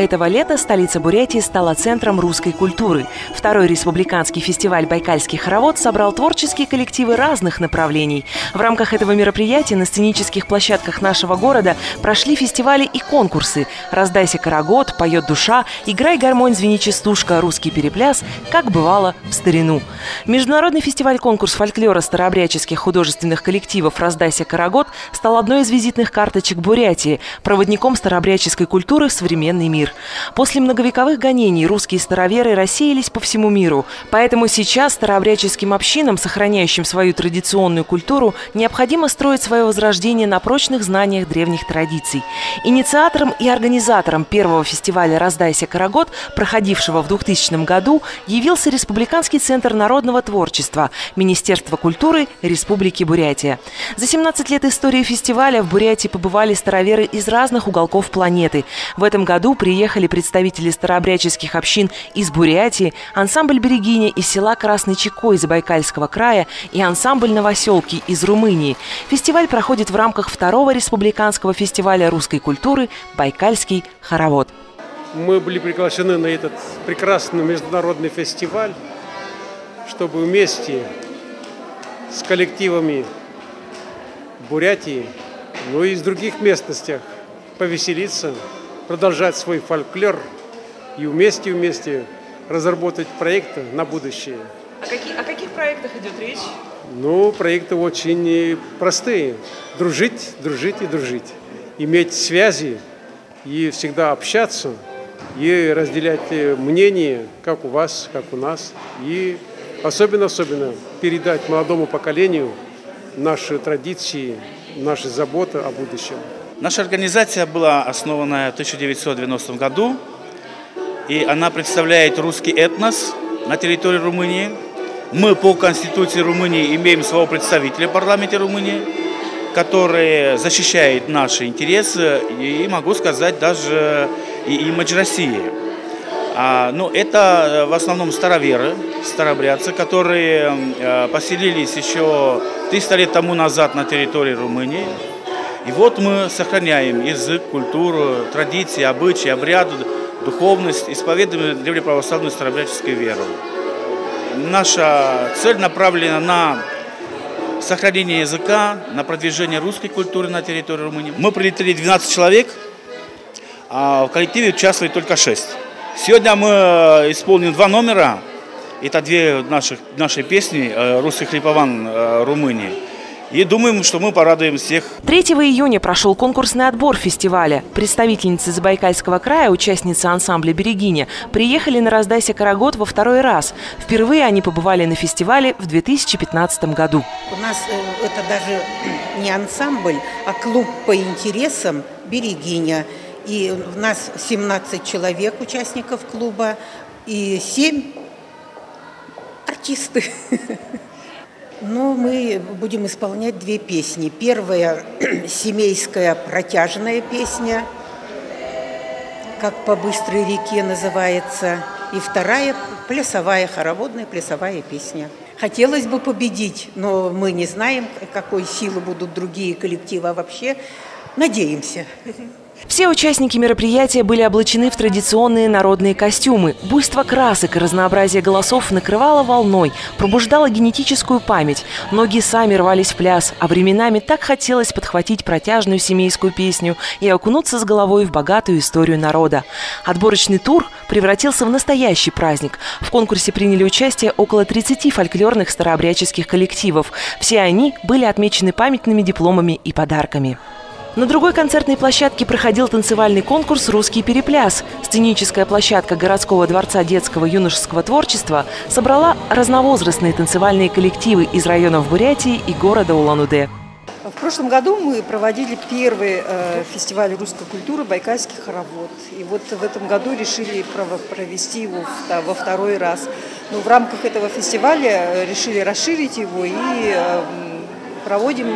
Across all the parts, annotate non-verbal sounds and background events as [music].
этого лета столица Бурятии стала центром русской культуры. Второй республиканский фестиваль «Байкальский хоровод» собрал творческие коллективы разных направлений. В рамках этого мероприятия на сценических площадках нашего города прошли фестивали и конкурсы «Раздайся карагод», «Поет душа», «Играй гармонь, звени частушка», «Русский перепляс», как бывало в старину. Международный фестиваль-конкурс фольклора старообрядческих художественных коллективов «Раздайся карагод» стал одной из визитных карточек Бурятии, проводником старообрядческой культуры в современный мир. После многовековых гонений русские староверы рассеялись по всему миру. Поэтому сейчас старообрядческим общинам, сохраняющим свою традиционную культуру, необходимо строить свое возрождение на прочных знаниях древних традиций. Инициатором и организатором первого фестиваля «Раздайся Карагод», проходившего в 2000 году, явился Республиканский центр народного творчества Министерства культуры Республики Бурятия. За 17 лет истории фестиваля в Бурятии побывали староверы из разных уголков планеты. В этом году приехали представители старообрядческих общин из Бурятии, ансамбль «Берегиня» из села Красный Чекой Забайкальского края и ансамбль «Новоселки» из Румынии. Фестиваль проходит в рамках второго республиканского фестиваля русской культуры «Байкальский хоровод». Мы были приглашены на этот прекрасный международный фестиваль, чтобы вместе с коллективами Бурятии, ну и из других местностях повеселиться, продолжать свой фольклор и вместе-вместе разработать проекты на будущее. О, какие, о каких проектах идет речь? Ну, проекты очень простые. Дружить, дружить и дружить. Иметь связи и всегда общаться, и разделять мнения, как у вас, как у нас. И особенно-особенно передать молодому поколению наши традиции, наши заботы о будущем. Наша организация была основана в 1990 году, и она представляет русский этнос на территории Румынии. Мы по Конституции Румынии имеем своего представителя в парламенте Румынии, который защищает наши интересы и, могу сказать, даже и имидж России. А, ну, это в основном староверы, старобрядцы, которые э, поселились еще 300 лет тому назад на территории Румынии. И вот мы сохраняем язык, культуру, традиции, обычаи, обряды, духовность, исповедуем древнеправославную старобрядческую веру. Наша цель направлена на сохранение языка, на продвижение русской культуры на территории Румынии. Мы прилетели 12 человек, а в коллективе участвует только 6. Сегодня мы э, исполним два номера. Это две наших, нашей песни э, «Русский хлепован» э, Румынии. И думаем, что мы порадуем всех. 3 июня прошел конкурсный отбор фестиваля. Представительницы Забайкальского края, участницы ансамбля «Берегиня», приехали на «Раздайся Карагод» во второй раз. Впервые они побывали на фестивале в 2015 году. У нас э, это даже не ансамбль, а клуб по интересам «Берегиня». И у нас 17 человек, участников клуба, и 7 артисты. [laughs] Но мы будем исполнять две песни. Первая [clears throat] – семейская протяжная песня, как по быстрой реке называется. И вторая – плясовая, хороводная плясовая песня. Хотелось бы победить, но мы не знаем, какой силы будут другие коллективы, а вообще надеемся. Все участники мероприятия были облачены в традиционные народные костюмы. Буйство красок и разнообразие голосов накрывало волной, пробуждало генетическую память. Многие сами рвались в пляс, а временами так хотелось подхватить протяжную семейскую песню и окунуться с головой в богатую историю народа. Отборочный тур превратился в настоящий праздник. В конкурсе приняли участие около 30 фольклорных старообрядческих коллективов. Все они были отмечены памятными дипломами и подарками. На другой концертной площадке проходил танцевальный конкурс «Русский перепляс». Сценическая площадка городского дворца детского юношеского творчества собрала разновозрастные танцевальные коллективы из районов Бурятии и города Улан-Удэ. В прошлом году мы проводили первый э, фестиваль русской культуры «Байкальский хоровод». И вот в этом году решили провести его во второй раз. Но в рамках этого фестиваля решили расширить его и э, проводим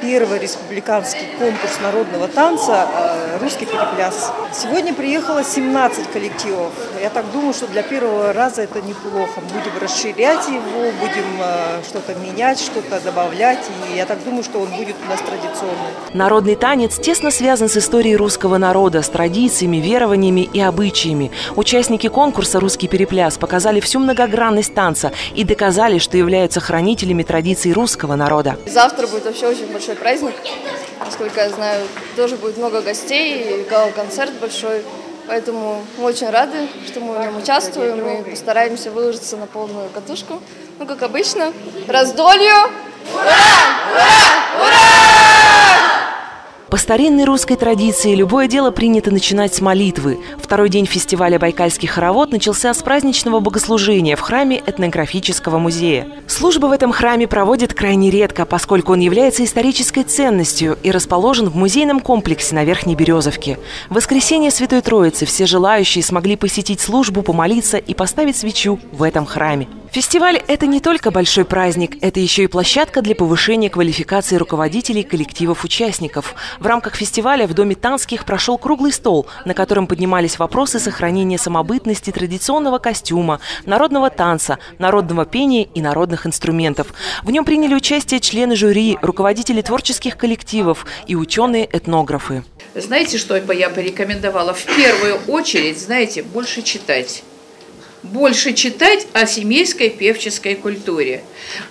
первый республиканский конкурс народного танца э, «Русский перепляс». Сегодня приехало 17 коллективов. Я так думаю, что для первого раза это неплохо. Будем расширять его, будем э, что-то менять, что-то добавлять. И я так думаю, что он будет у нас традиционный. Народный танец тесно связан с историей русского народа, с традициями, верованиями и обычаями. Участники конкурса «Русский перепляс» показали всю многогранность танца и доказали, что являются хранителями традиций русского народа. Завтра будет вообще очень большой праздник. Насколько я знаю, тоже будет много гостей, и концерт большой. Поэтому мы очень рады, что мы в нем участвуем и постараемся выложиться на полную катушку. Ну, как обычно, раздолью! Ура! Ура! Ура! По старинной русской традиции любое дело принято начинать с молитвы. Второй день фестиваля «Байкальский хоровод» начался с праздничного богослужения в храме этнографического музея. Службы в этом храме проводят крайне редко, поскольку он является исторической ценностью и расположен в музейном комплексе на Верхней Березовке. В воскресенье Святой Троицы все желающие смогли посетить службу, помолиться и поставить свечу в этом храме. Фестиваль – это не только большой праздник, это еще и площадка для повышения квалификации руководителей коллективов участников. В рамках фестиваля в Доме Танских прошел круглый стол, на котором поднимались вопросы сохранения самобытности традиционного костюма, народного танца, народного пения и народных инструментов. В нем приняли участие члены жюри, руководители творческих коллективов и ученые-этнографы. Знаете, что бы я порекомендовала? В первую очередь, знаете, больше читать больше читать о семейской певческой культуре.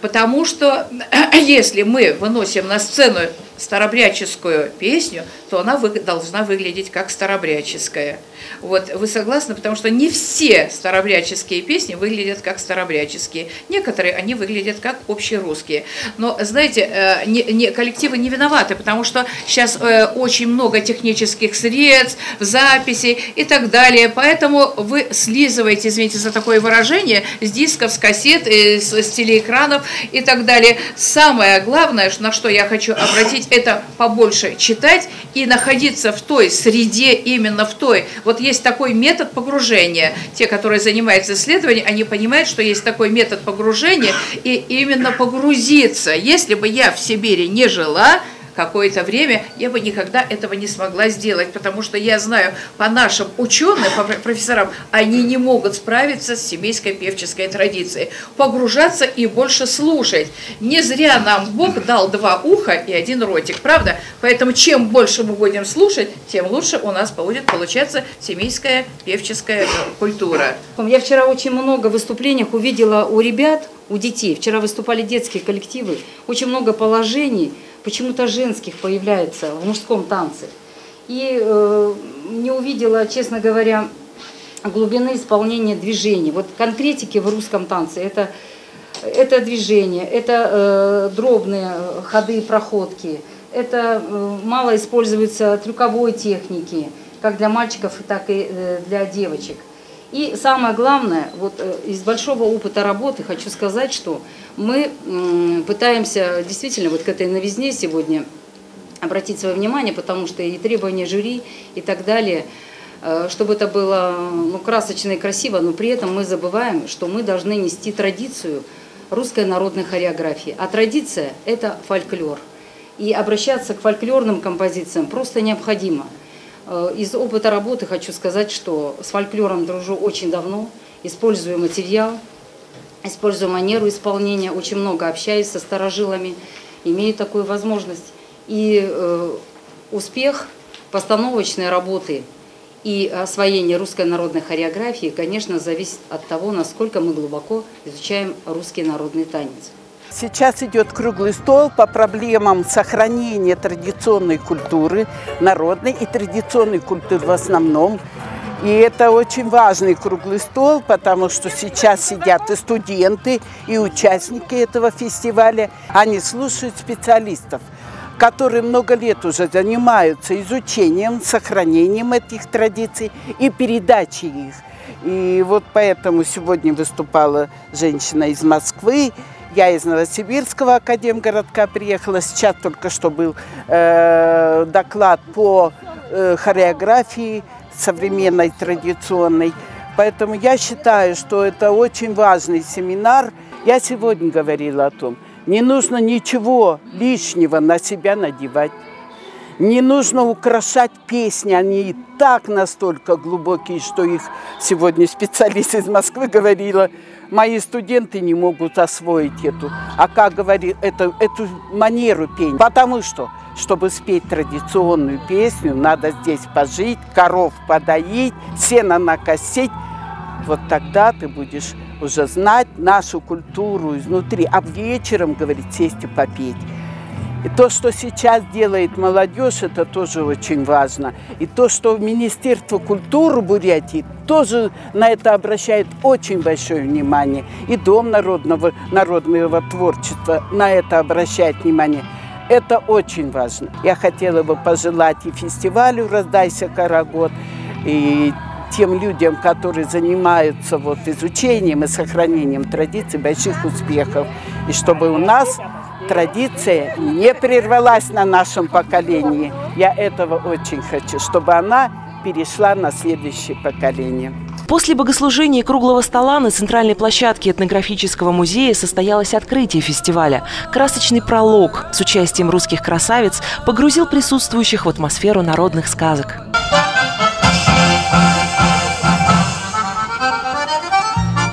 Потому что [clears throat] если мы выносим на сцену старобряческую песню, то она вы, должна выглядеть как старобряческая. Вот вы согласны? Потому что не все старобряческие песни выглядят как старобряческие. Некоторые они выглядят как общерусские. Но, знаете, э, не, не, коллективы не виноваты, потому что сейчас э, очень много технических средств, записей и так далее. Поэтому вы слизываете, извините за такое выражение, с дисков, с кассет, э, с, с телеэкранов и так далее. Самое главное, на что я хочу обратить, это побольше читать и находиться в той среде, именно в той. Вот есть такой метод погружения. Те, которые занимаются исследованием, они понимают, что есть такой метод погружения, и именно погрузиться. Если бы я в Сибири не жила, какое-то время, я бы никогда этого не смогла сделать, потому что я знаю по нашим ученым, по профессорам, они не могут справиться с семейской певческой традицией. Погружаться и больше слушать. Не зря нам Бог дал два уха и один ротик, правда? Поэтому чем больше мы будем слушать, тем лучше у нас будет получаться семейская певческая э, культура. Я вчера очень много выступлений увидела у ребят, у детей. Вчера выступали детские коллективы. Очень много положений – почему-то женских появляется в мужском танце. И э, не увидела, честно говоря, глубины исполнения движений. Вот конкретики в русском танце это, это движение, это э, дробные ходы и проходки, это э, мало используется трюковой техники, как для мальчиков, так и э, для девочек. И самое главное, вот э, из большого опыта работы хочу сказать, что мы пытаемся действительно вот к этой новизне сегодня обратить свое внимание, потому что и требования жюри и так далее, э, чтобы это было ну, красочно и красиво, но при этом мы забываем, что мы должны нести традицию русской народной хореографии. А традиция – это фольклор. И обращаться к фольклорным композициям просто необходимо – из опыта работы хочу сказать, что с фольклором дружу очень давно, использую материал, использую манеру исполнения, очень много общаюсь со старожилами, имею такую возможность. И э, успех постановочной работы и освоение русской народной хореографии, конечно, зависит от того, насколько мы глубоко изучаем русский народный танец. Сейчас идет круглый стол по проблемам сохранения традиционной культуры, народной и традиционной культуры в основном. И это очень важный круглый стол, потому что сейчас сидят и студенты, и участники этого фестиваля. Они слушают специалистов, которые много лет уже занимаются изучением, сохранением этих традиций и передачей их. И вот поэтому сегодня выступала женщина из Москвы, я из Новосибирского академгородка приехала. Сейчас только что был э, доклад по э, хореографии современной, традиционной. Поэтому я считаю, что это очень важный семинар. Я сегодня говорила о том, Не нужно ничего лишнего на себя надевать. Не нужно украшать песни, они и так настолько глубокие, что их сегодня специалист из Москвы говорила, мои студенты не могут освоить эту, а как говорит, эту, эту манеру пения. Потому что, чтобы спеть традиционную песню, надо здесь пожить, коров подоить, сено накосить. Вот тогда ты будешь уже знать нашу культуру изнутри, а вечером, говорит, сесть и попеть. И то, что сейчас делает молодежь, это тоже очень важно. И то, что Министерство культуры Бурятии тоже на это обращает очень большое внимание. И Дом народного, народного творчества на это обращает внимание. Это очень важно. Я хотела бы пожелать и фестивалю «Раздайся, Карагод», и тем людям, которые занимаются вот изучением и сохранением традиций, больших успехов. И чтобы у нас традиция не прервалась на нашем поколении. Я этого очень хочу, чтобы она перешла на следующее поколение. После богослужения круглого стола на центральной площадке этнографического музея состоялось открытие фестиваля. Красочный пролог с участием русских красавиц погрузил присутствующих в атмосферу народных сказок.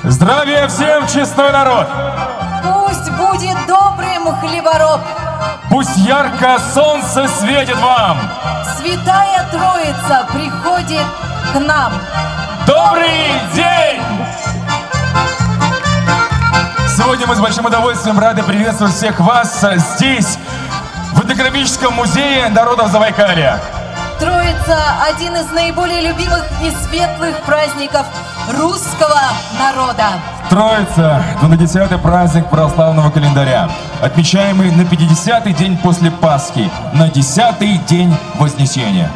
Здравия всем, честной народ! Пусть будет добрым хлебороб! Пусть ярко солнце светит вам! Святая Троица приходит к нам! Добрый день! Сегодня мы с большим удовольствием рады приветствовать всех вас здесь, в этнографическом музее народов Забайкалья. Троица – один из наиболее любимых и светлых праздников русского народа. Троица – 20-й праздник православного календаря, отмечаемый на 50-й день после Пасхи, на 10-й день Вознесения.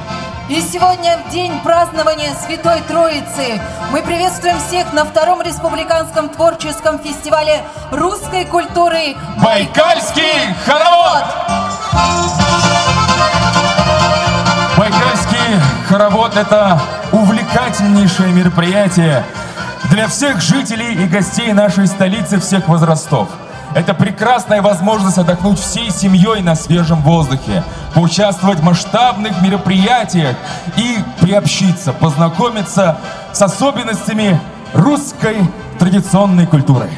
И сегодня, в день празднования Святой Троицы, мы приветствуем всех на втором республиканском творческом фестивале русской культуры «Байкальский хоровод». Хоровод – это увлекательнейшее мероприятие для всех жителей и гостей нашей столицы всех возрастов. Это прекрасная возможность отдохнуть всей семьей на свежем воздухе, поучаствовать в масштабных мероприятиях и приобщиться, познакомиться с особенностями русской традиционной культуры.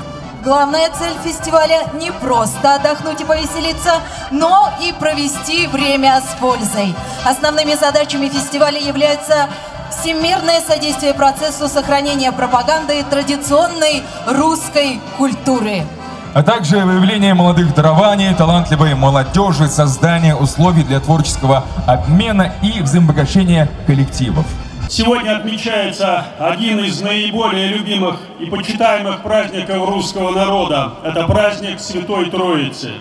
Главная цель фестиваля не просто отдохнуть и повеселиться, но и провести время с пользой. Основными задачами фестиваля являются всемирное содействие процессу сохранения пропаганды традиционной русской культуры а также выявление молодых дарований, талантливой молодежи, создание условий для творческого обмена и взаимообогащения коллективов. Сегодня отмечается один из наиболее любимых и почитаемых праздников русского народа. Это праздник Святой Троицы.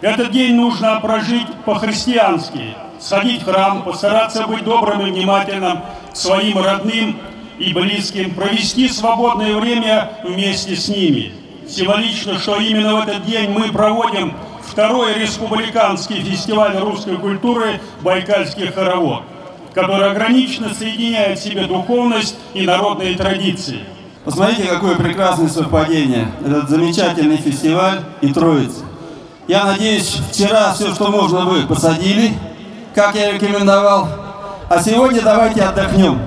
Этот день нужно прожить по-христиански, сходить в храм, постараться быть добрым и внимательным к своим родным и близким, провести свободное время вместе с ними. Символично, что именно в этот день мы проводим второй республиканский фестиваль русской культуры «Байкальский хоровод» который ограниченно соединяет в себе духовность и народные традиции. Посмотрите, какое прекрасное совпадение. Этот замечательный фестиваль и Троица. Я надеюсь, вчера все, что можно, вы посадили, как я рекомендовал. А сегодня давайте отдохнем.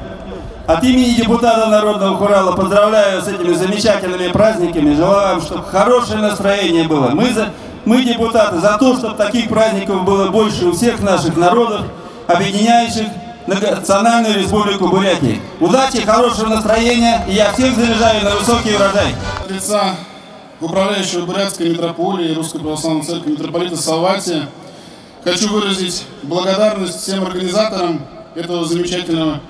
От имени депутата Народного хурала поздравляю с этими замечательными праздниками. Желаю вам, чтобы хорошее настроение было. Мы, за, мы депутаты, за то, чтобы таких праздников было больше у всех наших народов, объединяющих Национальную Республику Бурятии. Удачи, хорошего настроения, и я всех заряжаю на высокий урожай. Лица управляющего Бурятской митрополии Русской Православной Церкви митрополита Салвати хочу выразить благодарность всем организаторам этого замечательного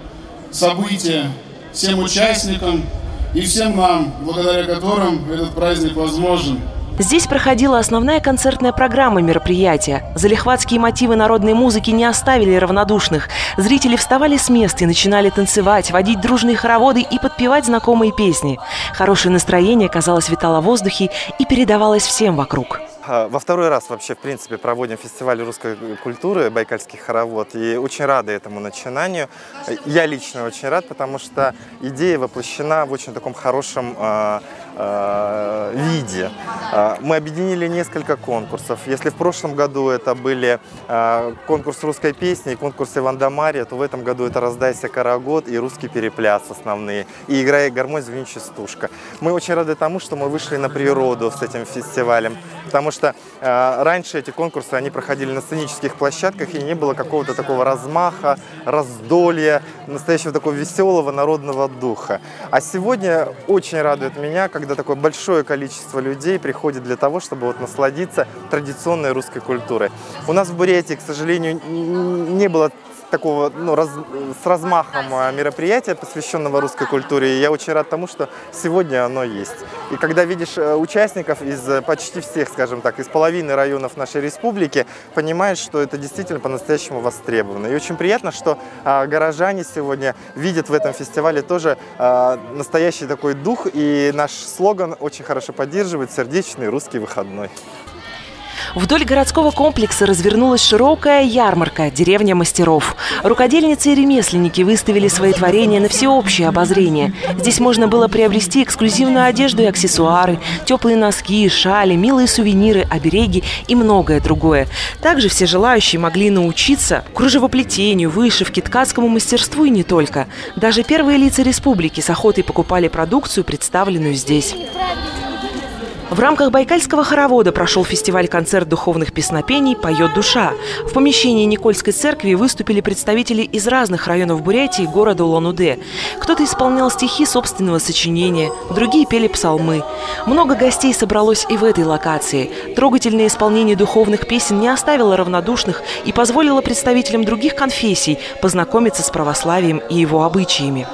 события, всем участникам и всем нам, благодаря которым этот праздник возможен. Здесь проходила основная концертная программа мероприятия. Залихватские мотивы народной музыки не оставили равнодушных. Зрители вставали с места и начинали танцевать, водить дружные хороводы и подпевать знакомые песни. Хорошее настроение, казалось, витало в воздухе и передавалось всем вокруг. А, во второй раз вообще, в принципе, проводим фестиваль русской культуры «Байкальский хоровод». И очень рады этому начинанию. Я лично очень рад, потому что идея воплощена в очень таком хорошем а, виде. Э, мы объединили несколько конкурсов. Если в прошлом году это были э, конкурс русской песни и конкурс Иван Дамария, то в этом году это «Раздайся, Карагод» и «Русский перепляс» основные. И «Играя гармонь, звенит частушка. Мы очень рады тому, что мы вышли на природу с этим фестивалем, потому что э, раньше эти конкурсы, они проходили на сценических площадках, и не было какого-то такого размаха, раздолья, настоящего такого веселого народного духа. А сегодня очень радует меня, когда такое большое количество людей приходит для того, чтобы вот насладиться традиционной русской культурой. У нас в Бурятии, к сожалению, не было такого ну, раз, с размахом а, мероприятия, посвященного русской культуре. И я очень рад тому, что сегодня оно есть. И когда видишь э, участников из э, почти всех, скажем так, из половины районов нашей республики, понимаешь, что это действительно по-настоящему востребовано. И очень приятно, что а, горожане сегодня видят в этом фестивале тоже а, настоящий такой дух. И наш слоган очень хорошо поддерживает «Сердечный русский выходной». Вдоль городского комплекса развернулась широкая ярмарка «Деревня мастеров». Рукодельницы и ремесленники выставили свои творения на всеобщее обозрение. Здесь можно было приобрести эксклюзивную одежду и аксессуары, теплые носки, шали, милые сувениры, обереги и многое другое. Также все желающие могли научиться кружевоплетению, вышивке, ткацкому мастерству и не только. Даже первые лица республики с охотой покупали продукцию, представленную здесь. В рамках Байкальского хоровода прошел фестиваль-концерт духовных песнопений «Поет душа». В помещении Никольской церкви выступили представители из разных районов Бурятии и города Улан-Удэ. Кто-то исполнял стихи собственного сочинения, другие пели псалмы. Много гостей собралось и в этой локации. Трогательное исполнение духовных песен не оставило равнодушных и позволило представителям других конфессий познакомиться с православием и его обычаями.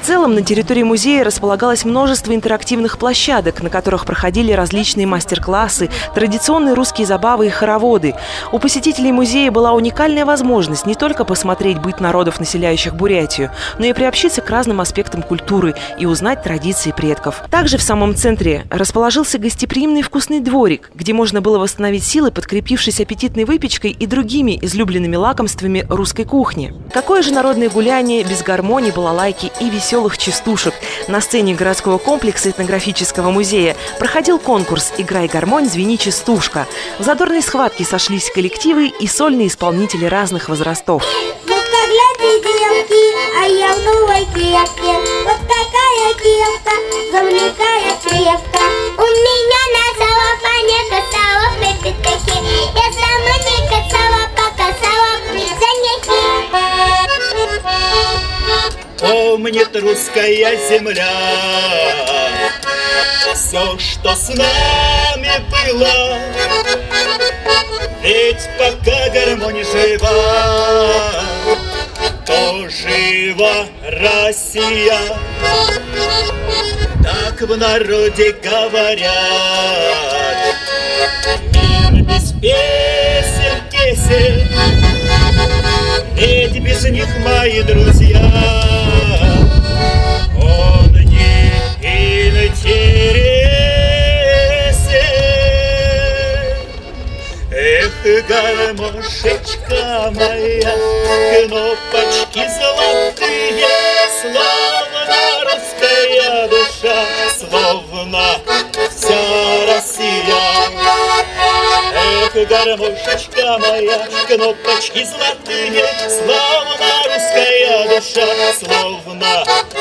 Целом на территории музея располагалось множество интерактивных площадок, на которых проходили различные мастер-классы, традиционные русские забавы и хороводы. У посетителей музея была уникальная возможность не только посмотреть быт народов, населяющих Бурятию, но и приобщиться к разным аспектам культуры и узнать традиции предков. Также в самом центре расположился гостеприимный вкусный дворик, где можно было восстановить силы, подкрепившись аппетитной выпечкой и другими излюбленными лакомствами русской кухни. Какое же народное гуляние без гармонии, балалайки и веселых частушек. На сцене городского комплекса этнографического музея проходил конкурс «Играй гармонь, звени частушка». В задорной схватке сошлись коллективы и сольные исполнители разных возрастов. а. Я Помнит русская земля. Все, что с нами было Ведь пока гармония жива. То жива Россия. Так в народе говорят. Мир без песен, песен Ведь без них мои друзья. Гармошечка моя, кнопочки золотые, Словно русская душа, словно вся Россия. Эх, гармошечка моя, кнопочки золотые, Словно русская душа, словно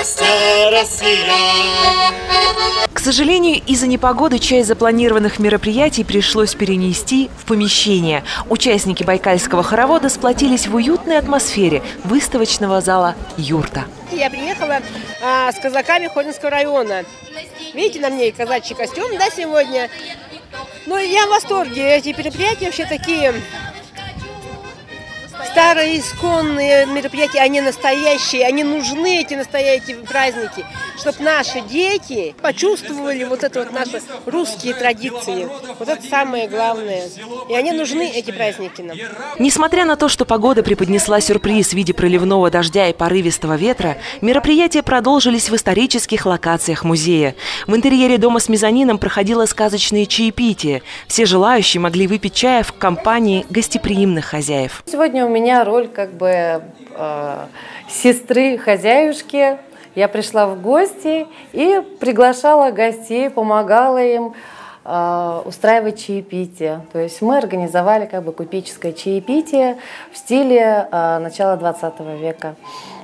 вся Россия. К сожалению, из-за непогоды часть запланированных мероприятий пришлось перенести в помещение. Участники Байкальского хоровода сплотились в уютной атмосфере выставочного зала «Юрта». Я приехала а, с казаками Ходинского района. Видите, на мне казачий костюм, да, сегодня? Ну, я в восторге. Эти мероприятия вообще такие старые, исконные мероприятия, они настоящие, они нужны, эти настоящие праздники, чтобы наши дети почувствовали вот это вот наши русские традиции. Вот это самое главное. И они нужны, эти праздники нам. Несмотря на то, что погода преподнесла сюрприз в виде проливного дождя и порывистого ветра, мероприятия продолжились в исторических локациях музея. В интерьере дома с мезонином проходило сказочное чаепитие. Все желающие могли выпить чая в компании гостеприимных хозяев. Сегодня у меня роль как бы э, сестры хозяюшки. Я пришла в гости и приглашала гостей, помогала им э, устраивать чаепитие. То есть мы организовали как бы купеческое чаепитие в стиле э, начала 20 века.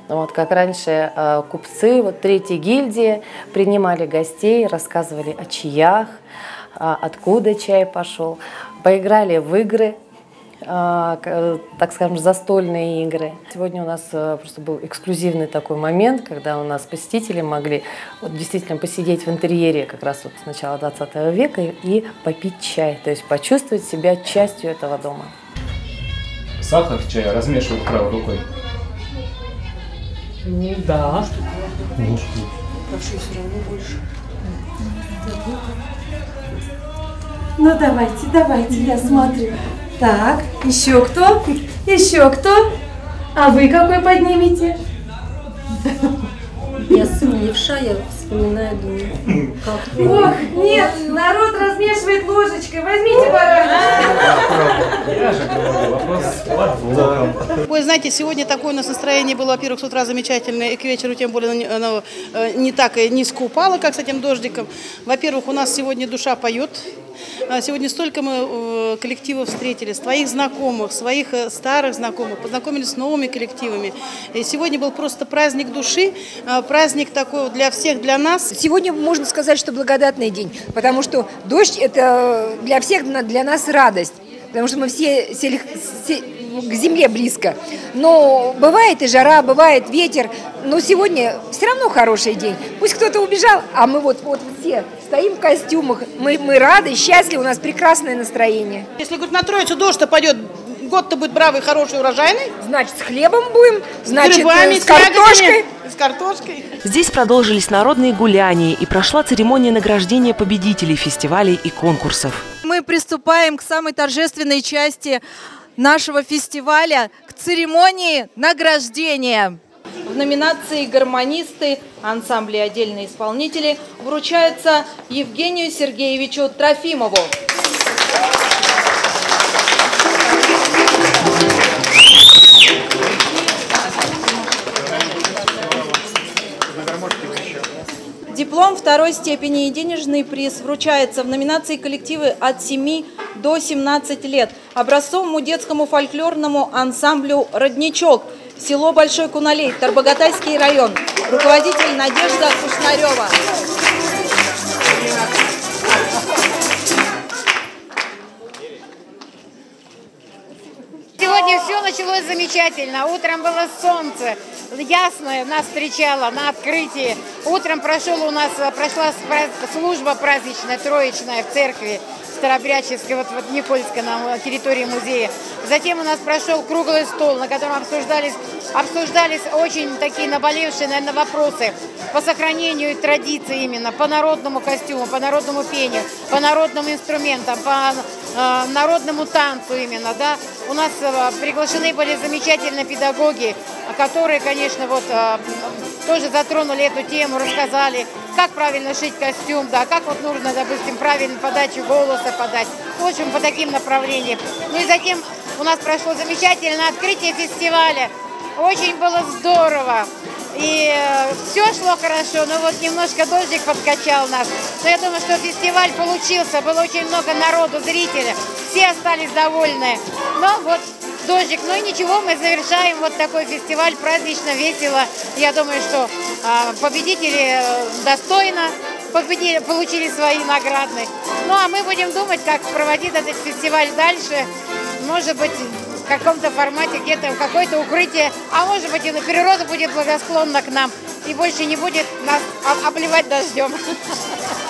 Вот, как раньше э, купцы, вот третьей гильдии принимали гостей, рассказывали о чаях, э, откуда чай пошел, поиграли в игры, так скажем, застольные игры. Сегодня у нас э, просто был эксклюзивный такой момент, когда у нас посетители могли вот, действительно посидеть в интерьере как раз вот с начала 20 века и, попить чай, то есть почувствовать себя частью этого дома. Сахар в чае размешивают правой рукой. Ну да. Прошу все равно больше. Ну давайте, давайте, я смотрю. Так, еще кто? Еще кто? А вы какой поднимете? Я сын левша, я вспоминаю, думаю, как [laughs] Ох, нет, народ размешивает ложечкой. Возьмите [laughs] подвохом. Ой, знаете, сегодня такое у нас настроение было, во-первых, с утра замечательное, и к вечеру тем более оно, оно, э, не так и низко упало, как с этим дождиком. Во-первых, у нас сегодня душа поет. А Сегодня столько мы э, коллективов встретили, своих знакомых, своих э, старых знакомых, познакомились с новыми коллективами. И сегодня был просто праздник души, э, праздник такой для всех, для нас. Сегодня можно сказать, что благодатный день, потому что дождь – это для всех, для нас радость. Потому что мы все сели се- к земле близко. Но бывает и жара, бывает ветер. Но сегодня все равно хороший день. Пусть кто-то убежал, а мы вот, вот все стоим в костюмах. Мы, мы рады, счастливы, у нас прекрасное настроение. Если, говорит, на Троицу дождь-то пойдет, год-то будет бравый, хороший, урожайный. Значит, с хлебом будем, значит, с грибами, э, с с ягодами, картошкой. С картошкой. Здесь продолжились народные гуляния и прошла церемония награждения победителей фестивалей и конкурсов. Мы приступаем к самой торжественной части нашего фестиваля, к церемонии награждения. В номинации «Гармонисты» ансамбля и отдельные исполнители вручается Евгению Сергеевичу Трофимову. Диплом второй степени и денежный приз вручается в номинации коллективы от 7 до 17 лет образцовому детскому фольклорному ансамблю «Родничок», село Большой Куналей, Тарбогатайский район, руководитель Надежда Кушнарева. Сегодня все началось замечательно. Утром было солнце, ясное нас встречало на открытии. Утром прошел у нас, прошла спра- служба праздничная, троечная в церкви Старобрячевской, вот, вот Никольска на территории музея. Затем у нас прошел круглый стол, на котором обсуждались, обсуждались очень такие наболевшие, наверное, вопросы по сохранению традиций именно, по народному костюму, по народному пению, по народным инструментам, по э, народному танцу именно, да. У нас э, приглашены были замечательные педагоги, которые, конечно, вот э, тоже затронули эту тему, рассказали, как правильно шить костюм, да, как вот нужно, допустим, правильно подачу голоса подать. В общем, по таким направлениям. Ну и затем у нас прошло замечательное открытие фестиваля. Очень было здорово. И э, все шло хорошо, но вот немножко дождик подкачал нас. Но я думаю, что фестиваль получился, было очень много народу, зрителей, все остались довольны. Но вот дождик, ну и ничего, мы завершаем вот такой фестиваль празднично, весело. Я думаю, что э, победители э, достойно победили, получили свои наградные. Ну а мы будем думать, как проводить этот фестиваль дальше. Может быть, в каком-то формате, где-то в какое-то укрытие, а может быть и на природа будет благосклонна к нам и больше не будет нас обливать дождем. [laughs]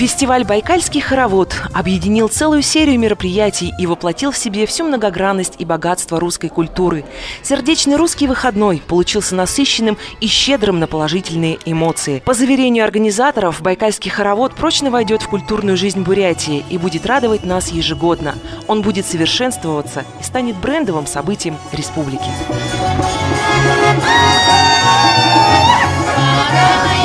Фестиваль «Байкальский хоровод» объединил целую серию мероприятий и воплотил в себе всю многогранность и богатство русской культуры. Сердечный русский выходной получился насыщенным и щедрым на положительные эмоции. По заверению организаторов, «Байкальский хоровод» прочно войдет в культурную жизнь Бурятии и будет радовать нас ежегодно. Он будет совершенствоваться и станет брендовым событием республики. Пора